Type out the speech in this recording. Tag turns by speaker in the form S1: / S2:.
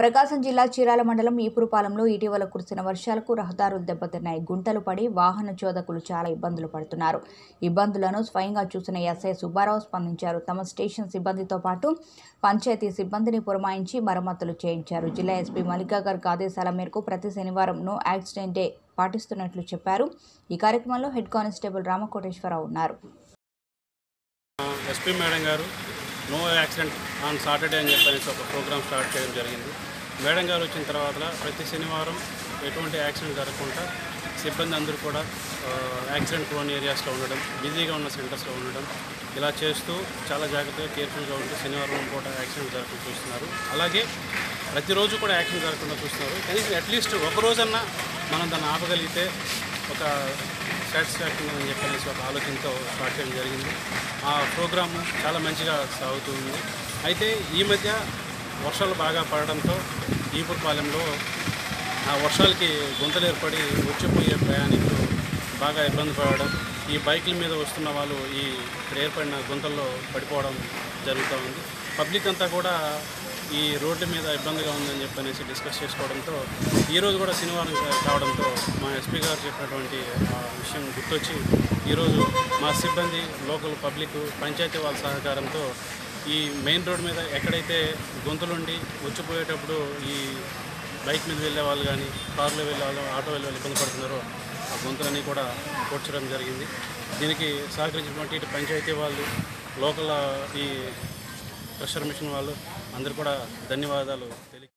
S1: ప్రకాశం జిల్లా చీరాల మండలం ఈపురుపాలెంలో ఇటీవల కురిసిన వర్షాలకు రహదారులు దెబ్బతిన్నాయి. గుంటలు పడి వాహన చోదకులు చాలా ఇబ్బందులు పడుతున్నారు. ఇబ్బందులను స్వయంగా చూసిన ఎస్ఐ సుబ్బారావు స్పందించారు. తమ స్టేషన్ సిబ్బందితో పాటు పంచాయతీ సిబ్బందిని పురమాయించి మరమ్మతులు చేయించారు. జిల్లా ఎస్పీ మల్లికా గారికి ఆదేశాల మేరకు ప్రతి శనివారం నో యాక్సిడెంట్ డే పాటిస్తున్నట్లు చెప్పారు. ఈ కార్యక్రమంలో హెడ్ కానిస్టేబుల్ రామకోటేశ్వరరావు ఉన్నారు.
S2: ఎస్పీ మేడం గారు నో యాక్సిడెంట్ ఆన్ సాటర్డే అని చెప్పనేసి ఒక ప్రోగ్రామ్ స్టార్ట్ చేయడం జరిగింది. మేడం గారు వచ్చిన తర్వాత ప్రతి శనివారం ఎటువంటి యాక్సిడెంట్ జరగకుండా సిబ్బంది అందరూ కూడా యాక్సిడెంట్ ప్రోన్ ఏరియాస్లో ఉండడం బిజీగా ఉన్న సెంటర్స్లో ఉండడం ఇలా చేస్తూ చాలా జాగ్రత్తగా కేర్ఫుల్గా ఉంటూ శనివారం పూట యాక్సిడెంట్ జరగకుండా చూస్తున్నారు. అలాగే ప్రతిరోజు కూడా యాక్సిడెంట్ జరగకుండా చూస్తున్నారు. కనీసం అట్లీస్ట్ ఒకరోజన్నా మనం దాన్ని ఆపగలిగితే ఒక సాటిస్ఫాక్షన్ అని చెప్పనేసి ఒక ఆలోచనతో స్టార్ట్ చేయడం జరిగింది. ఆ ప్రోగ్రామ్ చాలా మంచిగా సాగుతుంది అయితే ఈ మధ్య వర్షాలు బాగా పడడంతో ఈపురపాలెంలో ఆ వర్షాలకి గుంతలు ఏర్పడి వచ్చిపోయే ప్రయాణికులు బాగా ఇబ్బంది పడడం ఈ బైకుల మీద వస్తున్న వాళ్ళు ఈ ఏర్పడిన గుంతల్లో పడిపోవడం జరుగుతూ ఉంది. పబ్లిక్ అంతా కూడా ఈ రోడ్డు మీద ఇబ్బందిగా ఉందని చెప్పనేసి డిస్కస్ చేసుకోవడంతో ఈరోజు కూడా శనివారం కావడంతో మా ఎస్పీ గారు చెప్పినటువంటి ఆ విషయం గుర్తొచ్చి ఈరోజు మా సిబ్బంది లోకల్ పబ్లిక్ పంచాయతీ వాళ్ళ సహకారంతో ఈ మెయిన్ రోడ్ మీద ఎక్కడైతే గొంతులుండి వచ్చిపోయేటప్పుడు ఈ బైక్ మీద వెళ్ళే వాళ్ళు కానీ కారులో వెళ్ళే వాళ్ళు ఆటో వెళ్ళే వాళ్ళు ఇబ్బంది పడుతున్నారో ఆ గొంతులన్నీ కూడా కూర్చడం జరిగింది. దీనికి సహకరించినటువంటి ఇటు పంచాయతీ వాళ్ళు లోకల్ ఈ ప్రెషర్ మిషన్ వాళ్ళు అందరూ కూడా ధన్యవాదాలు. తెలియ